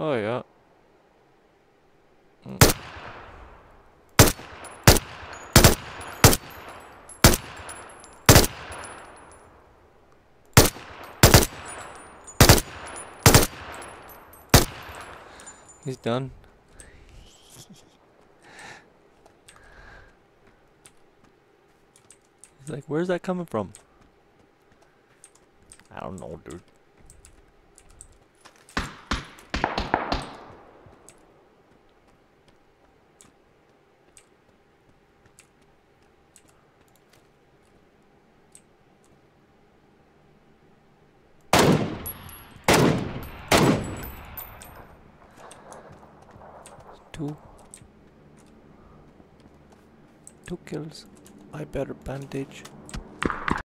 Oh yeah. Mm. He's done. He's like, where's that coming from? I don't know, dude. Two. Two kills. I better bandage.